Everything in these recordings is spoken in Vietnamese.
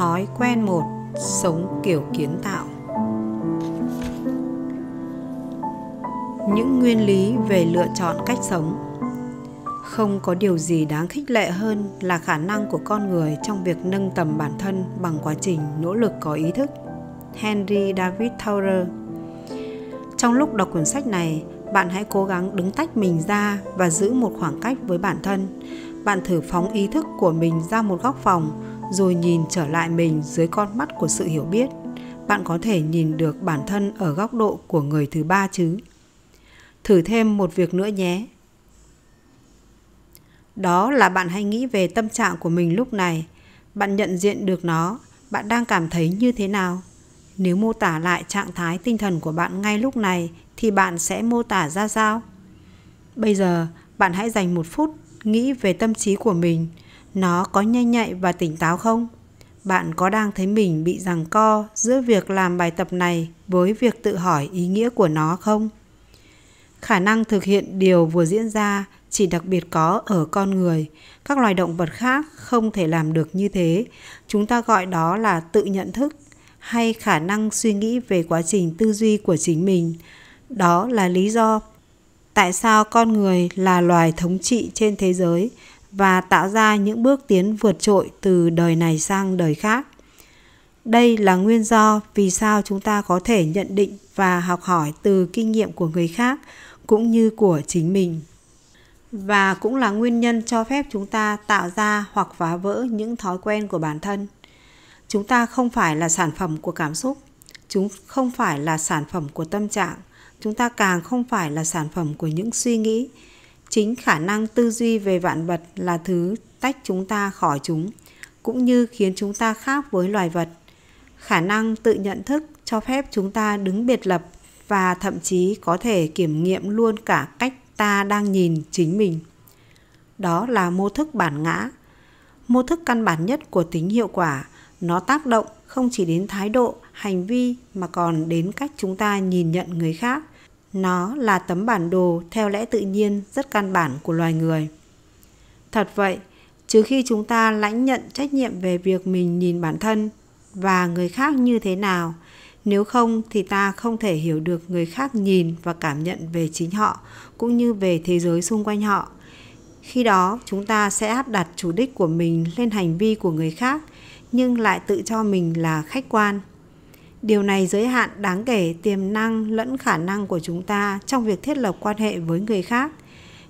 Thói quen một Sống kiểu kiến tạo Những nguyên lý về lựa chọn cách sống Không có điều gì đáng khích lệ hơn là khả năng của con người trong việc nâng tầm bản thân bằng quá trình nỗ lực có ý thức. Henry David Thoreau Trong lúc đọc quyển sách này, bạn hãy cố gắng đứng tách mình ra và giữ một khoảng cách với bản thân. Bạn thử phóng ý thức của mình ra một góc phòng rồi nhìn trở lại mình dưới con mắt của sự hiểu biết. Bạn có thể nhìn được bản thân ở góc độ của người thứ ba chứ? Thử thêm một việc nữa nhé. Đó là bạn hãy nghĩ về tâm trạng của mình lúc này. Bạn nhận diện được nó. Bạn đang cảm thấy như thế nào? Nếu mô tả lại trạng thái tinh thần của bạn ngay lúc này, thì bạn sẽ mô tả ra sao? Bây giờ, bạn hãy dành một phút nghĩ về tâm trí của mình nó có nhanh nhạy và tỉnh táo không? Bạn có đang thấy mình bị giằng co giữa việc làm bài tập này với việc tự hỏi ý nghĩa của nó không? Khả năng thực hiện điều vừa diễn ra chỉ đặc biệt có ở con người. Các loài động vật khác không thể làm được như thế. Chúng ta gọi đó là tự nhận thức hay khả năng suy nghĩ về quá trình tư duy của chính mình. Đó là lý do tại sao con người là loài thống trị trên thế giới và tạo ra những bước tiến vượt trội từ đời này sang đời khác. Đây là nguyên do vì sao chúng ta có thể nhận định và học hỏi từ kinh nghiệm của người khác cũng như của chính mình. Và cũng là nguyên nhân cho phép chúng ta tạo ra hoặc phá vỡ những thói quen của bản thân. Chúng ta không phải là sản phẩm của cảm xúc, chúng không phải là sản phẩm của tâm trạng, chúng ta càng không phải là sản phẩm của những suy nghĩ chính khả năng tư duy về vạn vật là thứ tách chúng ta khỏi chúng, cũng như khiến chúng ta khác với loài vật. Khả năng tự nhận thức cho phép chúng ta đứng biệt lập và thậm chí có thể kiểm nghiệm luôn cả cách ta đang nhìn chính mình. Đó là mô thức bản ngã. Mô thức căn bản nhất của tính hiệu quả, nó tác động không chỉ đến thái độ, hành vi mà còn đến cách chúng ta nhìn nhận người khác nó là tấm bản đồ theo lẽ tự nhiên rất căn bản của loài người. Thật vậy, trừ khi chúng ta lãnh nhận trách nhiệm về việc mình nhìn bản thân và người khác như thế nào, nếu không thì ta không thể hiểu được người khác nhìn và cảm nhận về chính họ cũng như về thế giới xung quanh họ. Khi đó, chúng ta sẽ áp đặt chủ đích của mình lên hành vi của người khác nhưng lại tự cho mình là khách quan Điều này giới hạn đáng kể tiềm năng lẫn khả năng của chúng ta trong việc thiết lập quan hệ với người khác.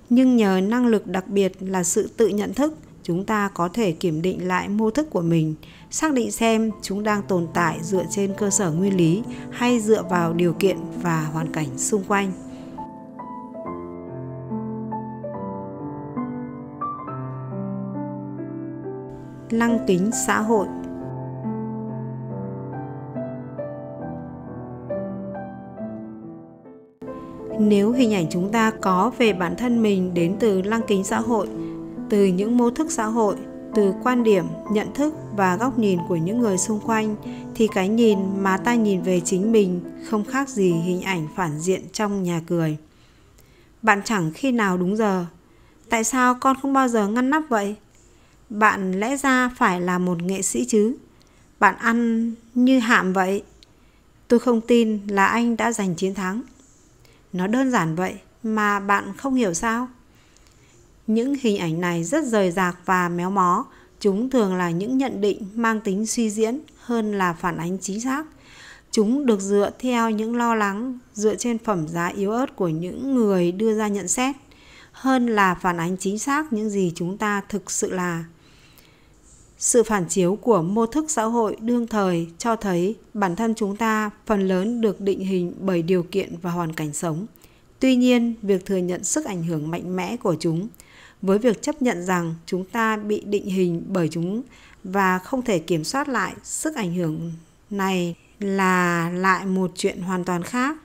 Nhưng nhờ năng lực đặc biệt là sự tự nhận thức, chúng ta có thể kiểm định lại mô thức của mình, xác định xem chúng đang tồn tại dựa trên cơ sở nguyên lý hay dựa vào điều kiện và hoàn cảnh xung quanh. Lăng kính xã hội nếu hình ảnh chúng ta có về bản thân mình đến từ lăng kính xã hội, từ những mô thức xã hội, từ quan điểm, nhận thức và góc nhìn của những người xung quanh, thì cái nhìn mà ta nhìn về chính mình không khác gì hình ảnh phản diện trong nhà cười. Bạn chẳng khi nào đúng giờ. Tại sao con không bao giờ ngăn nắp vậy? Bạn lẽ ra phải là một nghệ sĩ chứ? Bạn ăn như hạm vậy. Tôi không tin là anh đã giành chiến thắng nó đơn giản vậy mà bạn không hiểu sao? Những hình ảnh này rất rời rạc và méo mó, chúng thường là những nhận định mang tính suy diễn hơn là phản ánh chính xác. Chúng được dựa theo những lo lắng, dựa trên phẩm giá yếu ớt của những người đưa ra nhận xét, hơn là phản ánh chính xác những gì chúng ta thực sự là. Sự phản chiếu của mô thức xã hội đương thời cho thấy bản thân chúng ta phần lớn được định hình bởi điều kiện và hoàn cảnh sống. Tuy nhiên, việc thừa nhận sức ảnh hưởng mạnh mẽ của chúng với việc chấp nhận rằng chúng ta bị định hình bởi chúng và không thể kiểm soát lại sức ảnh hưởng này là lại một chuyện hoàn toàn khác.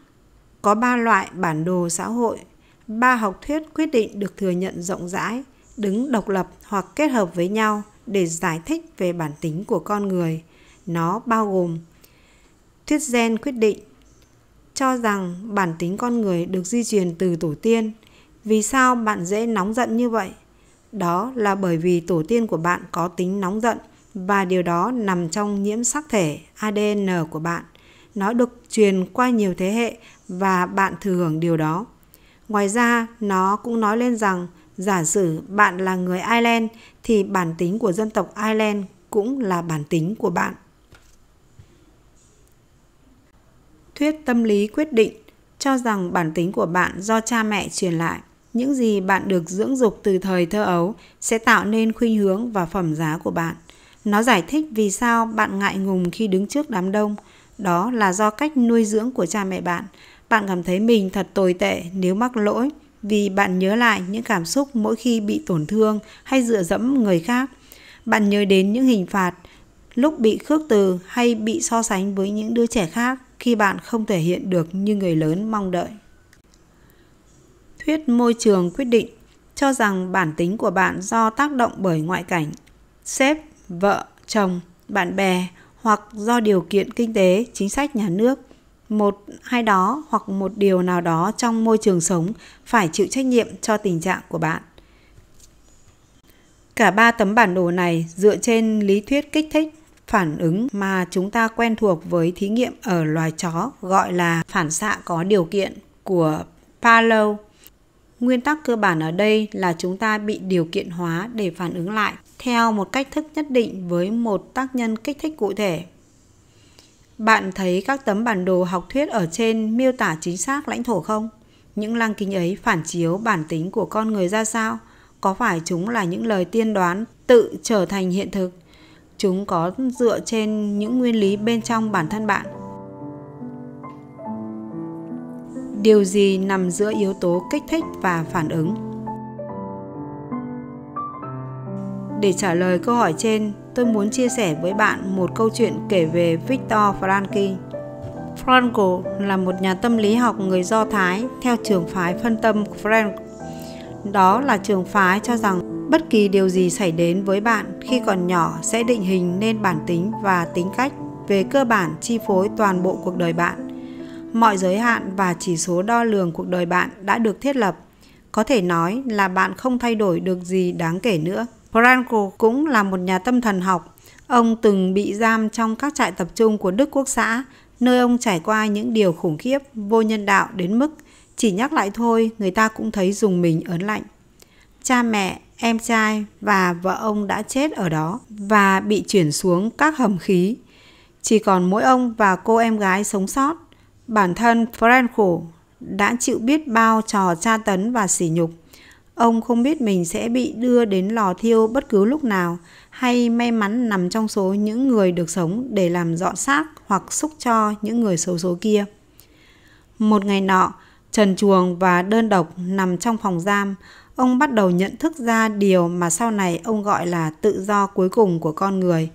Có ba loại bản đồ xã hội, ba học thuyết quyết định được thừa nhận rộng rãi, đứng độc lập hoặc kết hợp với nhau – để giải thích về bản tính của con người. Nó bao gồm thuyết gen quyết định cho rằng bản tính con người được di truyền từ tổ tiên. Vì sao bạn dễ nóng giận như vậy? Đó là bởi vì tổ tiên của bạn có tính nóng giận và điều đó nằm trong nhiễm sắc thể ADN của bạn. Nó được truyền qua nhiều thế hệ và bạn thừa hưởng điều đó. Ngoài ra, nó cũng nói lên rằng giả sử bạn là người Ireland, thì bản tính của dân tộc Ireland cũng là bản tính của bạn. Thuyết tâm lý quyết định cho rằng bản tính của bạn do cha mẹ truyền lại. Những gì bạn được dưỡng dục từ thời thơ ấu sẽ tạo nên khuynh hướng và phẩm giá của bạn. Nó giải thích vì sao bạn ngại ngùng khi đứng trước đám đông. Đó là do cách nuôi dưỡng của cha mẹ bạn. Bạn cảm thấy mình thật tồi tệ nếu mắc lỗi vì bạn nhớ lại những cảm xúc mỗi khi bị tổn thương hay dựa dẫm người khác. Bạn nhớ đến những hình phạt lúc bị khước từ hay bị so sánh với những đứa trẻ khác khi bạn không thể hiện được như người lớn mong đợi. Thuyết môi trường quyết định cho rằng bản tính của bạn do tác động bởi ngoại cảnh, sếp, vợ, chồng, bạn bè hoặc do điều kiện kinh tế, chính sách nhà nước, một hay đó hoặc một điều nào đó trong môi trường sống phải chịu trách nhiệm cho tình trạng của bạn. Cả ba tấm bản đồ này dựa trên lý thuyết kích thích, phản ứng mà chúng ta quen thuộc với thí nghiệm ở loài chó, gọi là phản xạ có điều kiện của Pavlov. Nguyên tắc cơ bản ở đây là chúng ta bị điều kiện hóa để phản ứng lại theo một cách thức nhất định với một tác nhân kích thích cụ thể. Bạn thấy các tấm bản đồ học thuyết ở trên miêu tả chính xác lãnh thổ không? Những lăng kính ấy phản chiếu bản tính của con người ra sao? Có phải chúng là những lời tiên đoán tự trở thành hiện thực? Chúng có dựa trên những nguyên lý bên trong bản thân bạn. Điều gì nằm giữa yếu tố kích thích và phản ứng? Để trả lời câu hỏi trên, tôi muốn chia sẻ với bạn một câu chuyện kể về Viktor Frankl. Frankl là một nhà tâm lý học người Do Thái theo trường phái phân tâm Frankl. Đó là trường phái cho rằng bất kỳ điều gì xảy đến với bạn khi còn nhỏ sẽ định hình nên bản tính và tính cách về cơ bản chi phối toàn bộ cuộc đời bạn mọi giới hạn và chỉ số đo lường cuộc đời bạn đã được thiết lập có thể nói là bạn không thay đổi được gì đáng kể nữa Frankl cũng là một nhà tâm thần học ông từng bị giam trong các trại tập trung của Đức Quốc xã, nơi ông trải qua những điều khủng khiếp, vô nhân đạo đến mức chỉ nhắc lại thôi, người ta cũng thấy dùng mình ớn lạnh cha mẹ, em trai và vợ ông đã chết ở đó và bị chuyển xuống các hầm khí. Chỉ còn mỗi ông và cô em gái sống sót. Bản thân Frankl đã chịu biết bao trò tra tấn và sỉ nhục. Ông không biết mình sẽ bị đưa đến lò thiêu bất cứ lúc nào hay may mắn nằm trong số những người được sống để làm dọn xác hoặc xúc cho những người xấu số kia. Một ngày nọ, trần chuồng và đơn độc nằm trong phòng giam, ông bắt đầu nhận thức ra điều mà sau này ông gọi là tự do cuối cùng của con người.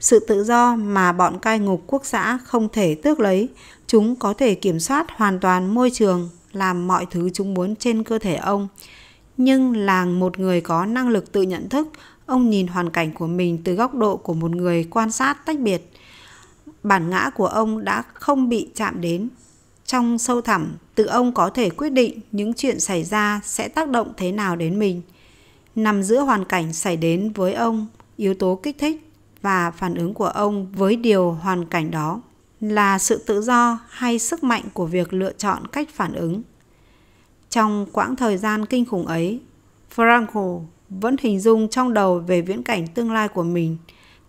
Sự tự do mà bọn cai ngục quốc xã không thể tước lấy, chúng có thể kiểm soát hoàn toàn môi trường, làm mọi thứ chúng muốn trên cơ thể ông. Nhưng là một người có năng lực tự nhận thức, ông nhìn hoàn cảnh của mình từ góc độ của một người quan sát tách biệt. Bản ngã của ông đã không bị chạm đến trong sâu thẳm, tự ông có thể quyết định những chuyện xảy ra sẽ tác động thế nào đến mình. Nằm giữa hoàn cảnh xảy đến với ông, yếu tố kích thích và phản ứng của ông với điều hoàn cảnh đó là sự tự do hay sức mạnh của việc lựa chọn cách phản ứng. Trong quãng thời gian kinh khủng ấy, Franco vẫn hình dung trong đầu về viễn cảnh tương lai của mình.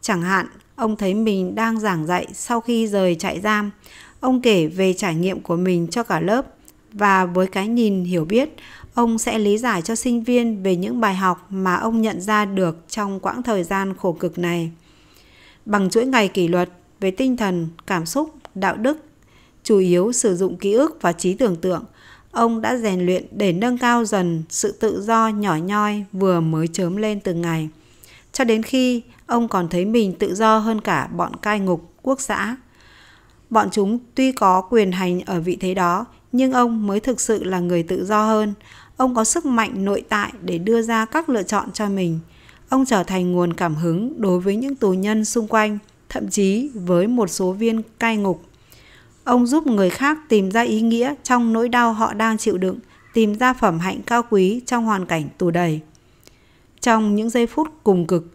Chẳng hạn, ông thấy mình đang giảng dạy sau khi rời trại giam, Ông kể về trải nghiệm của mình cho cả lớp và với cái nhìn hiểu biết, ông sẽ lý giải cho sinh viên về những bài học mà ông nhận ra được trong quãng thời gian khổ cực này. Bằng chuỗi ngày kỷ luật về tinh thần, cảm xúc, đạo đức, chủ yếu sử dụng ký ức và trí tưởng tượng, ông đã rèn luyện để nâng cao dần sự tự do nhỏ nhoi vừa mới chớm lên từng ngày. Cho đến khi ông còn thấy mình tự do hơn cả bọn cai ngục quốc xã. Bọn chúng tuy có quyền hành ở vị thế đó, nhưng ông mới thực sự là người tự do hơn. Ông có sức mạnh nội tại để đưa ra các lựa chọn cho mình. Ông trở thành nguồn cảm hứng đối với những tù nhân xung quanh, thậm chí với một số viên cai ngục. Ông giúp người khác tìm ra ý nghĩa trong nỗi đau họ đang chịu đựng, tìm ra phẩm hạnh cao quý trong hoàn cảnh tù đầy. Trong những giây phút cùng cực,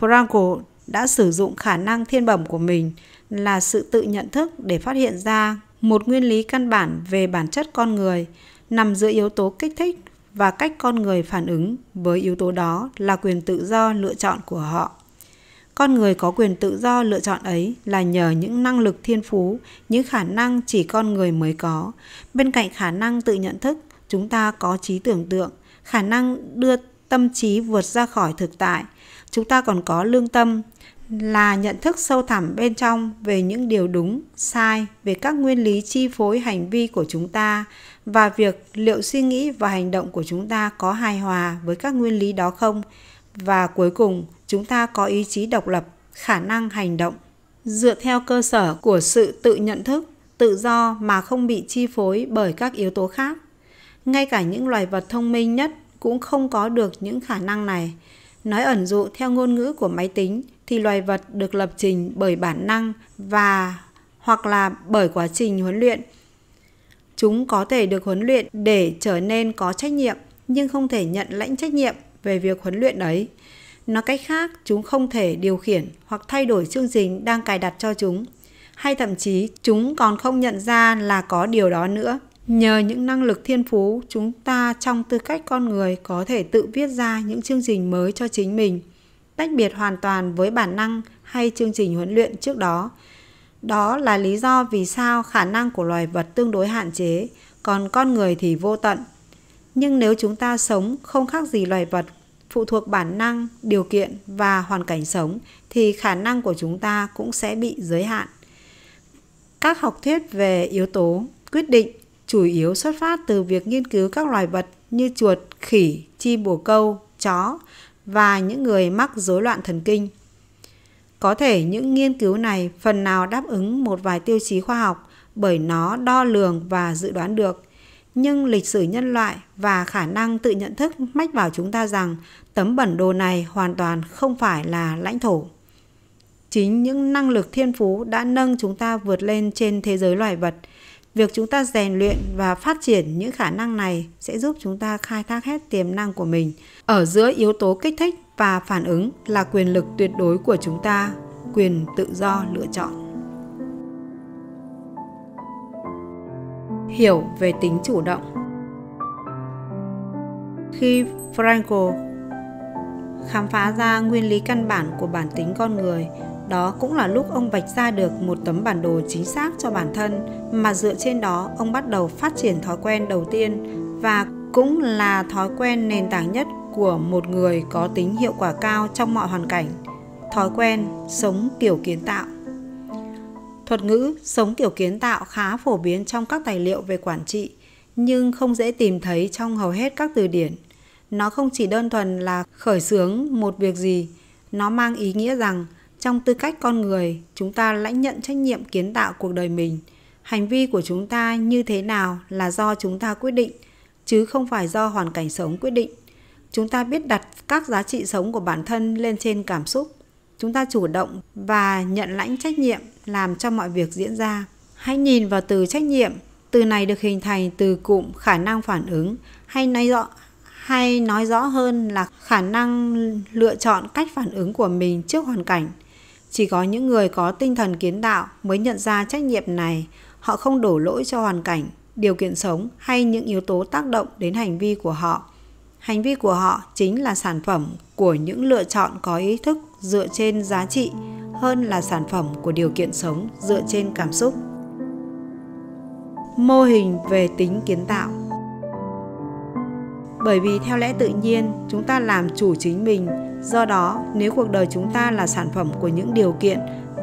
Franco đã sử dụng khả năng thiên bẩm của mình là sự tự nhận thức để phát hiện ra một nguyên lý căn bản về bản chất con người nằm giữa yếu tố kích thích và cách con người phản ứng với yếu tố đó là quyền tự do lựa chọn của họ. Con người có quyền tự do lựa chọn ấy là nhờ những năng lực thiên phú, những khả năng chỉ con người mới có. Bên cạnh khả năng tự nhận thức, chúng ta có trí tưởng tượng, khả năng đưa tâm trí vượt ra khỏi thực tại. Chúng ta còn có lương tâm, là nhận thức sâu thẳm bên trong về những điều đúng, sai, về các nguyên lý chi phối hành vi của chúng ta và việc liệu suy nghĩ và hành động của chúng ta có hài hòa với các nguyên lý đó không. Và cuối cùng, chúng ta có ý chí độc lập, khả năng hành động dựa theo cơ sở của sự tự nhận thức, tự do mà không bị chi phối bởi các yếu tố khác. Ngay cả những loài vật thông minh nhất cũng không có được những khả năng này. Nói ẩn dụ theo ngôn ngữ của máy tính thì loài vật được lập trình bởi bản năng và hoặc là bởi quá trình huấn luyện. Chúng có thể được huấn luyện để trở nên có trách nhiệm nhưng không thể nhận lãnh trách nhiệm về việc huấn luyện ấy. Nói cách khác, chúng không thể điều khiển hoặc thay đổi chương trình đang cài đặt cho chúng. Hay thậm chí chúng còn không nhận ra là có điều đó nữa. Nhờ những năng lực thiên phú, chúng ta trong tư cách con người có thể tự viết ra những chương trình mới cho chính mình, tách biệt hoàn toàn với bản năng hay chương trình huấn luyện trước đó. Đó là lý do vì sao khả năng của loài vật tương đối hạn chế, còn con người thì vô tận. Nhưng nếu chúng ta sống không khác gì loài vật, phụ thuộc bản năng, điều kiện và hoàn cảnh sống thì khả năng của chúng ta cũng sẽ bị giới hạn. Các học thuyết về yếu tố quyết định chủ yếu xuất phát từ việc nghiên cứu các loài vật như chuột, khỉ, chim bồ câu, chó và những người mắc rối loạn thần kinh. Có thể những nghiên cứu này phần nào đáp ứng một vài tiêu chí khoa học bởi nó đo lường và dự đoán được. Nhưng lịch sử nhân loại và khả năng tự nhận thức mách bảo chúng ta rằng tấm bản đồ này hoàn toàn không phải là lãnh thổ. Chính những năng lực thiên phú đã nâng chúng ta vượt lên trên thế giới loài vật – Việc chúng ta rèn luyện và phát triển những khả năng này sẽ giúp chúng ta khai thác hết tiềm năng của mình. Ở giữa yếu tố kích thích và phản ứng là quyền lực tuyệt đối của chúng ta, quyền tự do lựa chọn. Hiểu về tính chủ động Khi Franco khám phá ra nguyên lý căn bản của bản tính con người, đó cũng là lúc ông vạch ra được một tấm bản đồ chính xác cho bản thân, mà dựa trên đó ông bắt đầu phát triển thói quen đầu tiên và cũng là thói quen nền tảng nhất của một người có tính hiệu quả cao trong mọi hoàn cảnh. Thói quen sống kiểu kiến tạo. Thuật ngữ sống kiểu kiến tạo khá phổ biến trong các tài liệu về quản trị nhưng không dễ tìm thấy trong hầu hết các từ điển. Nó không chỉ đơn thuần là khởi xướng một việc gì, nó mang ý nghĩa rằng trong tư cách con người, chúng ta lãnh nhận trách nhiệm kiến tạo cuộc đời mình. Hành vi của chúng ta như thế nào là do chúng ta quyết định, chứ không phải do hoàn cảnh sống quyết định. Chúng ta biết đặt các giá trị sống của bản thân lên trên cảm xúc. Chúng ta chủ động và nhận lãnh trách nhiệm làm cho mọi việc diễn ra. Hãy nhìn vào từ trách nhiệm. Từ này được hình thành từ cụm khả năng phản ứng hay nói rõ hay nói rõ hơn là khả năng lựa chọn cách phản ứng của mình trước hoàn cảnh chỉ có những người có tinh thần kiến tạo mới nhận ra trách nhiệm này. Họ không đổ lỗi cho hoàn cảnh, điều kiện sống hay những yếu tố tác động đến hành vi của họ. Hành vi của họ chính là sản phẩm của những lựa chọn có ý thức dựa trên giá trị hơn là sản phẩm của điều kiện sống dựa trên cảm xúc. Mô hình về tính kiến tạo. Bởi vì theo lẽ tự nhiên, chúng ta làm chủ chính mình. Do đó, nếu cuộc đời chúng ta là sản phẩm của những điều kiện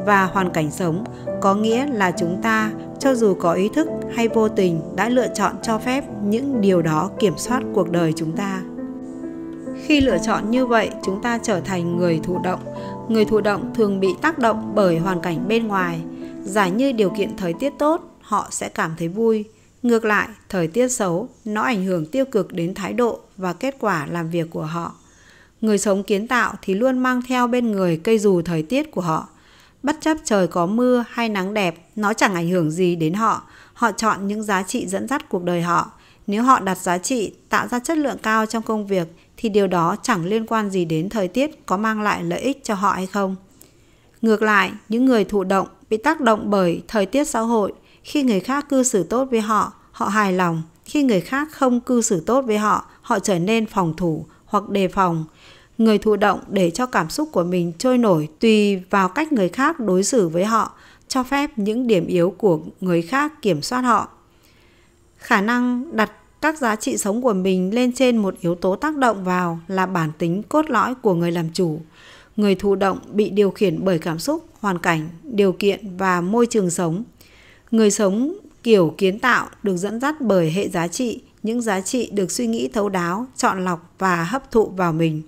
và hoàn cảnh sống, có nghĩa là chúng ta, cho dù có ý thức hay vô tình, đã lựa chọn cho phép những điều đó kiểm soát cuộc đời chúng ta. Khi lựa chọn như vậy, chúng ta trở thành người thụ động người thụ động thường bị tác động bởi hoàn cảnh bên ngoài giả như điều kiện thời tiết tốt họ sẽ cảm thấy vui Ngược lại, thời tiết xấu, nó ảnh hưởng tiêu cực đến thái độ và kết quả làm việc của họ. Người sống kiến tạo thì luôn mang theo bên người cây dù thời tiết của họ. Bất chấp trời có mưa hay nắng đẹp, nó chẳng ảnh hưởng gì đến họ. Họ chọn những giá trị dẫn dắt cuộc đời họ. Nếu họ đặt giá trị tạo ra chất lượng cao trong công việc thì điều đó chẳng liên quan gì đến thời tiết có mang lại lợi ích cho họ hay không. Ngược lại, những người thụ động bị tác động bởi thời tiết xã hội. Khi người khác cư xử tốt với họ, họ hài lòng. Khi người khác không cư xử tốt với họ, họ trở nên phòng thủ hoặc đề phòng. Người thụ động để cho cảm xúc của mình trôi nổi tùy vào cách người khác đối xử với họ, cho phép những điểm yếu của người khác kiểm soát họ. Khả năng đặt các giá trị sống của mình lên trên một yếu tố tác động vào là bản tính cốt lõi của người làm chủ. Người thụ động bị điều khiển bởi cảm xúc, hoàn cảnh, điều kiện và môi trường sống. Người sống kiểu kiến tạo được dẫn dắt bởi hệ giá trị, những giá trị được suy nghĩ thấu đáo, chọn lọc và hấp thụ vào mình.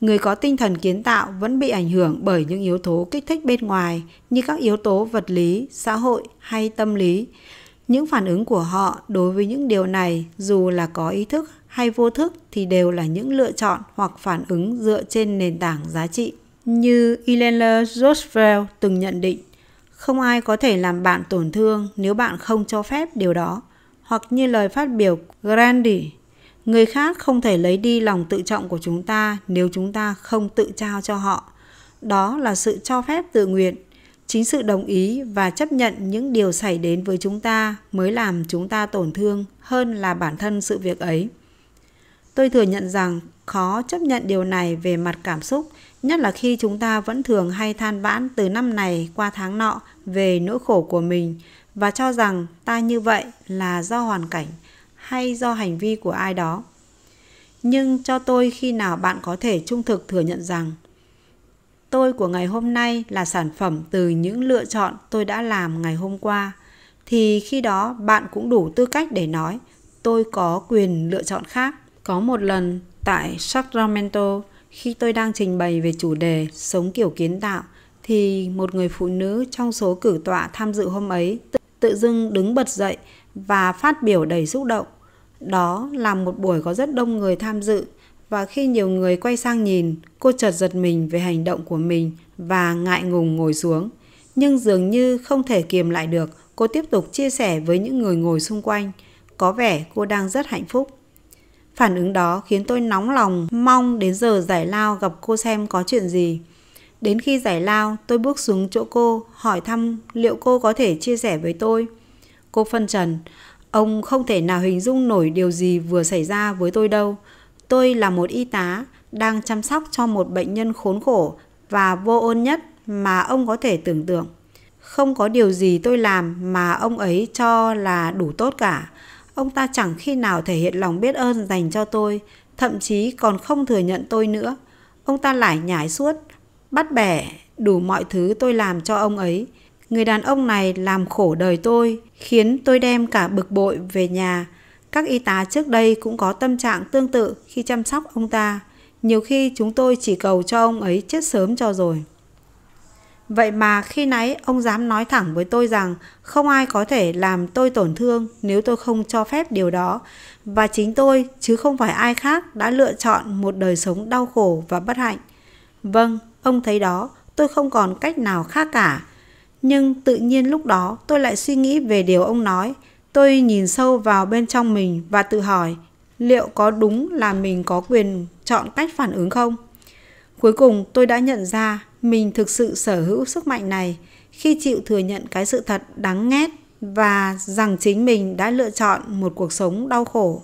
Người có tinh thần kiến tạo vẫn bị ảnh hưởng bởi những yếu tố kích thích bên ngoài như các yếu tố vật lý, xã hội hay tâm lý. Những phản ứng của họ đối với những điều này dù là có ý thức hay vô thức thì đều là những lựa chọn hoặc phản ứng dựa trên nền tảng giá trị. Như Eleanor Roosevelt từng nhận định, không ai có thể làm bạn tổn thương nếu bạn không cho phép điều đó. Hoặc như lời phát biểu Gandhi, người khác không thể lấy đi lòng tự trọng của chúng ta nếu chúng ta không tự trao cho họ. Đó là sự cho phép tự nguyện chính sự đồng ý và chấp nhận những điều xảy đến với chúng ta mới làm chúng ta tổn thương hơn là bản thân sự việc ấy. Tôi thừa nhận rằng khó chấp nhận điều này về mặt cảm xúc, nhất là khi chúng ta vẫn thường hay than vãn từ năm này qua tháng nọ về nỗi khổ của mình và cho rằng ta như vậy là do hoàn cảnh hay do hành vi của ai đó. Nhưng cho tôi khi nào bạn có thể trung thực thừa nhận rằng tôi của ngày hôm nay là sản phẩm từ những lựa chọn tôi đã làm ngày hôm qua. Thì khi đó bạn cũng đủ tư cách để nói tôi có quyền lựa chọn khác. Có một lần tại Sacramento khi tôi đang trình bày về chủ đề sống kiểu kiến tạo thì một người phụ nữ trong số cử tọa tham dự hôm ấy tự, tự dưng đứng bật dậy và phát biểu đầy xúc động. Đó là một buổi có rất đông người tham dự và khi nhiều người quay sang nhìn, cô chợt giật mình về hành động của mình và ngại ngùng ngồi xuống. Nhưng dường như không thể kiềm lại được, cô tiếp tục chia sẻ với những người ngồi xung quanh. Có vẻ cô đang rất hạnh phúc. Phản ứng đó khiến tôi nóng lòng, mong đến giờ giải lao gặp cô xem có chuyện gì. Đến khi giải lao, tôi bước xuống chỗ cô, hỏi thăm liệu cô có thể chia sẻ với tôi. Cô phân trần, ông không thể nào hình dung nổi điều gì vừa xảy ra với tôi đâu. Tôi là một y tá đang chăm sóc cho một bệnh nhân khốn khổ và vô ơn nhất mà ông có thể tưởng tượng. Không có điều gì tôi làm mà ông ấy cho là đủ tốt cả. Ông ta chẳng khi nào thể hiện lòng biết ơn dành cho tôi, thậm chí còn không thừa nhận tôi nữa. Ông ta lại nhải suốt, bắt bẻ đủ mọi thứ tôi làm cho ông ấy. Người đàn ông này làm khổ đời tôi, khiến tôi đem cả bực bội về nhà. Các y tá trước đây cũng có tâm trạng tương tự khi chăm sóc ông ta. Nhiều khi chúng tôi chỉ cầu cho ông ấy chết sớm cho rồi. Vậy mà khi nãy ông dám nói thẳng với tôi rằng không ai có thể làm tôi tổn thương nếu tôi không cho phép điều đó. Và chính tôi, chứ không phải ai khác, đã lựa chọn một đời sống đau khổ và bất hạnh. Vâng, ông thấy đó, tôi không còn cách nào khác cả. Nhưng tự nhiên lúc đó tôi lại suy nghĩ về điều ông nói. Tôi nhìn sâu vào bên trong mình và tự hỏi liệu có đúng là mình có quyền chọn cách phản ứng không? Cuối cùng tôi đã nhận ra mình thực sự sở hữu sức mạnh này khi chịu thừa nhận cái sự thật đáng ghét và rằng chính mình đã lựa chọn một cuộc sống đau khổ.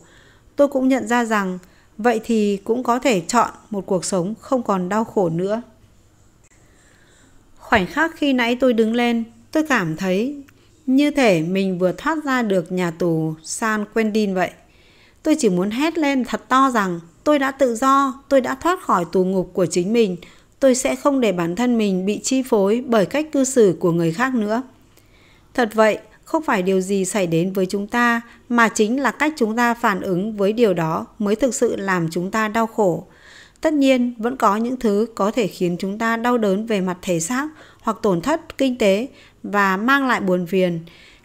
Tôi cũng nhận ra rằng vậy thì cũng có thể chọn một cuộc sống không còn đau khổ nữa. Khoảnh khắc khi nãy tôi đứng lên, tôi cảm thấy như thể mình vừa thoát ra được nhà tù San Quentin vậy. Tôi chỉ muốn hét lên thật to rằng tôi đã tự do, tôi đã thoát khỏi tù ngục của chính mình, tôi sẽ không để bản thân mình bị chi phối bởi cách cư xử của người khác nữa. Thật vậy, không phải điều gì xảy đến với chúng ta mà chính là cách chúng ta phản ứng với điều đó mới thực sự làm chúng ta đau khổ. Tất nhiên, vẫn có những thứ có thể khiến chúng ta đau đớn về mặt thể xác hoặc tổn thất kinh tế và mang lại buồn phiền.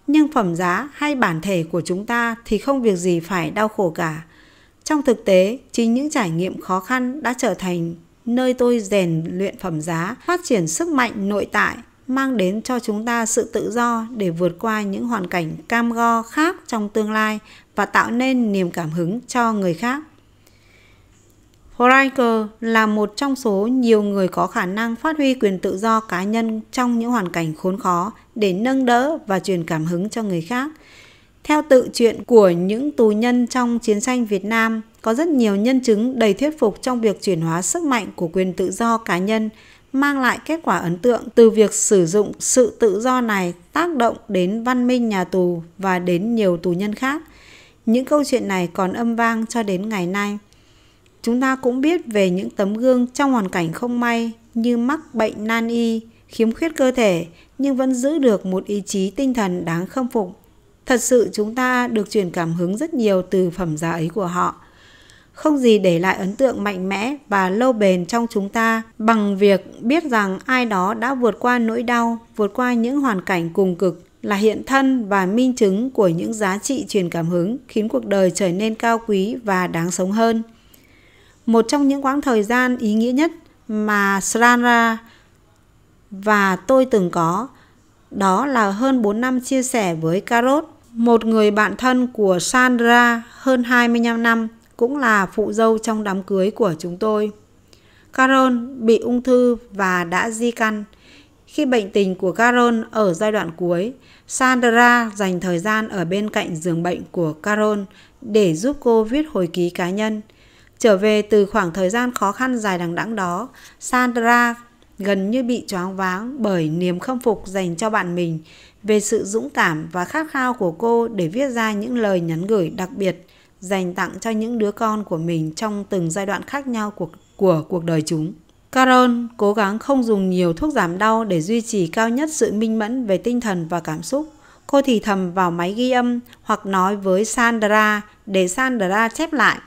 Nhưng phẩm giá hay bản thể của chúng ta thì không việc gì phải đau khổ cả. Trong thực tế, chính những trải nghiệm khó khăn đã trở thành nơi tôi rèn luyện phẩm giá, phát triển sức mạnh nội tại, mang đến cho chúng ta sự tự do để vượt qua những hoàn cảnh cam go khác trong tương lai và tạo nên niềm cảm hứng cho người khác. Frankel là một trong số nhiều người có khả năng phát huy quyền tự do cá nhân trong những hoàn cảnh khốn khó để nâng đỡ và truyền cảm hứng cho người khác. Theo tự truyện của những tù nhân trong chiến tranh Việt Nam, có rất nhiều nhân chứng đầy thuyết phục trong việc chuyển hóa sức mạnh của quyền tự do cá nhân mang lại kết quả ấn tượng từ việc sử dụng sự tự do này tác động đến văn minh nhà tù và đến nhiều tù nhân khác. Những câu chuyện này còn âm vang cho đến ngày nay. Chúng ta cũng biết về những tấm gương trong hoàn cảnh không may như mắc bệnh nan y, khiếm khuyết cơ thể nhưng vẫn giữ được một ý chí tinh thần đáng khâm phục. Thật sự chúng ta được truyền cảm hứng rất nhiều từ phẩm giá ấy của họ. Không gì để lại ấn tượng mạnh mẽ và lâu bền trong chúng ta bằng việc biết rằng ai đó đã vượt qua nỗi đau, vượt qua những hoàn cảnh cùng cực là hiện thân và minh chứng của những giá trị truyền cảm hứng khiến cuộc đời trở nên cao quý và đáng sống hơn. Một trong những quãng thời gian ý nghĩa nhất mà Sranra và tôi từng có đó là hơn 4 năm chia sẻ với Carot, một người bạn thân của Sandra hơn 25 năm, cũng là phụ dâu trong đám cưới của chúng tôi. Carol bị ung thư và đã di căn. Khi bệnh tình của Carol ở giai đoạn cuối, Sandra dành thời gian ở bên cạnh giường bệnh của Carol để giúp cô viết hồi ký cá nhân. Trở về từ khoảng thời gian khó khăn dài đằng đẵng đó, Sandra gần như bị choáng váng bởi niềm khâm phục dành cho bạn mình về sự dũng cảm và khát khao của cô để viết ra những lời nhắn gửi đặc biệt dành tặng cho những đứa con của mình trong từng giai đoạn khác nhau của, của cuộc đời chúng. Carol cố gắng không dùng nhiều thuốc giảm đau để duy trì cao nhất sự minh mẫn về tinh thần và cảm xúc. Cô thì thầm vào máy ghi âm hoặc nói với Sandra để Sandra chép lại.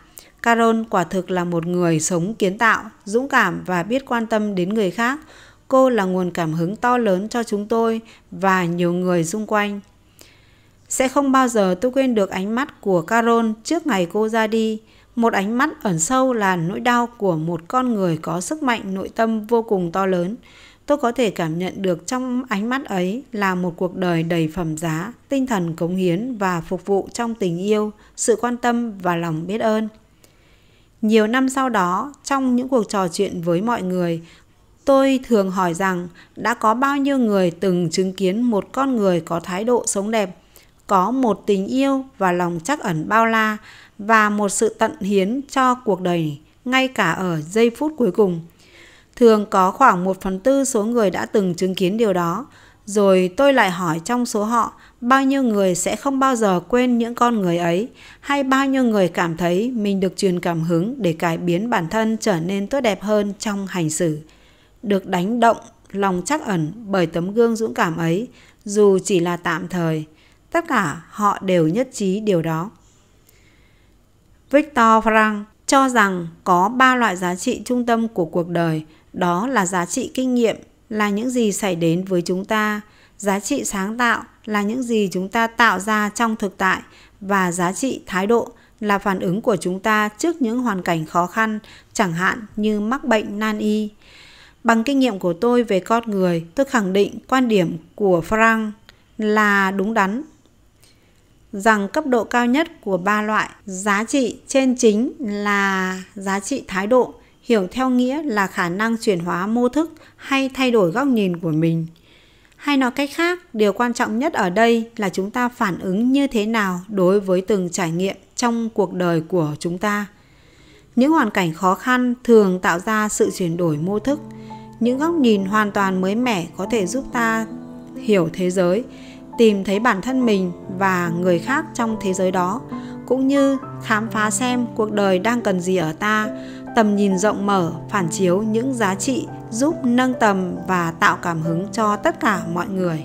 Carol quả thực là một người sống kiến tạo, dũng cảm và biết quan tâm đến người khác. Cô là nguồn cảm hứng to lớn cho chúng tôi và nhiều người xung quanh. Sẽ không bao giờ tôi quên được ánh mắt của Carol trước ngày cô ra đi. Một ánh mắt ẩn sâu là nỗi đau của một con người có sức mạnh nội tâm vô cùng to lớn. Tôi có thể cảm nhận được trong ánh mắt ấy là một cuộc đời đầy phẩm giá, tinh thần cống hiến và phục vụ trong tình yêu, sự quan tâm và lòng biết ơn. Nhiều năm sau đó, trong những cuộc trò chuyện với mọi người, tôi thường hỏi rằng đã có bao nhiêu người từng chứng kiến một con người có thái độ sống đẹp, có một tình yêu và lòng chắc ẩn bao la và một sự tận hiến cho cuộc đời ngay cả ở giây phút cuối cùng. Thường có khoảng một phần tư số người đã từng chứng kiến điều đó, rồi tôi lại hỏi trong số họ bao nhiêu người sẽ không bao giờ quên những con người ấy hay bao nhiêu người cảm thấy mình được truyền cảm hứng để cải biến bản thân trở nên tốt đẹp hơn trong hành xử. Được đánh động lòng chắc ẩn bởi tấm gương dũng cảm ấy dù chỉ là tạm thời Tất cả họ đều nhất trí điều đó. Victor Frank cho rằng có ba loại giá trị trung tâm của cuộc đời, đó là giá trị kinh nghiệm là những gì xảy đến với chúng ta, giá trị sáng tạo là những gì chúng ta tạo ra trong thực tại và giá trị thái độ là phản ứng của chúng ta trước những hoàn cảnh khó khăn, chẳng hạn như mắc bệnh nan y. Bằng kinh nghiệm của tôi về con người, tôi khẳng định quan điểm của Frank là đúng đắn rằng cấp độ cao nhất của ba loại giá trị trên chính là giá trị thái độ, hiểu theo nghĩa là khả năng chuyển hóa mô thức hay thay đổi góc nhìn của mình. Hay nói cách khác, điều quan trọng nhất ở đây là chúng ta phản ứng như thế nào đối với từng trải nghiệm trong cuộc đời của chúng ta. Những hoàn cảnh khó khăn thường tạo ra sự chuyển đổi mô thức. Những góc nhìn hoàn toàn mới mẻ có thể giúp ta hiểu thế giới, tìm thấy bản thân mình và người khác trong thế giới đó cũng như khám phá xem cuộc đời đang cần gì ở ta tầm nhìn rộng mở, phản chiếu những giá trị giúp nâng tầm và tạo cảm hứng cho tất cả mọi người.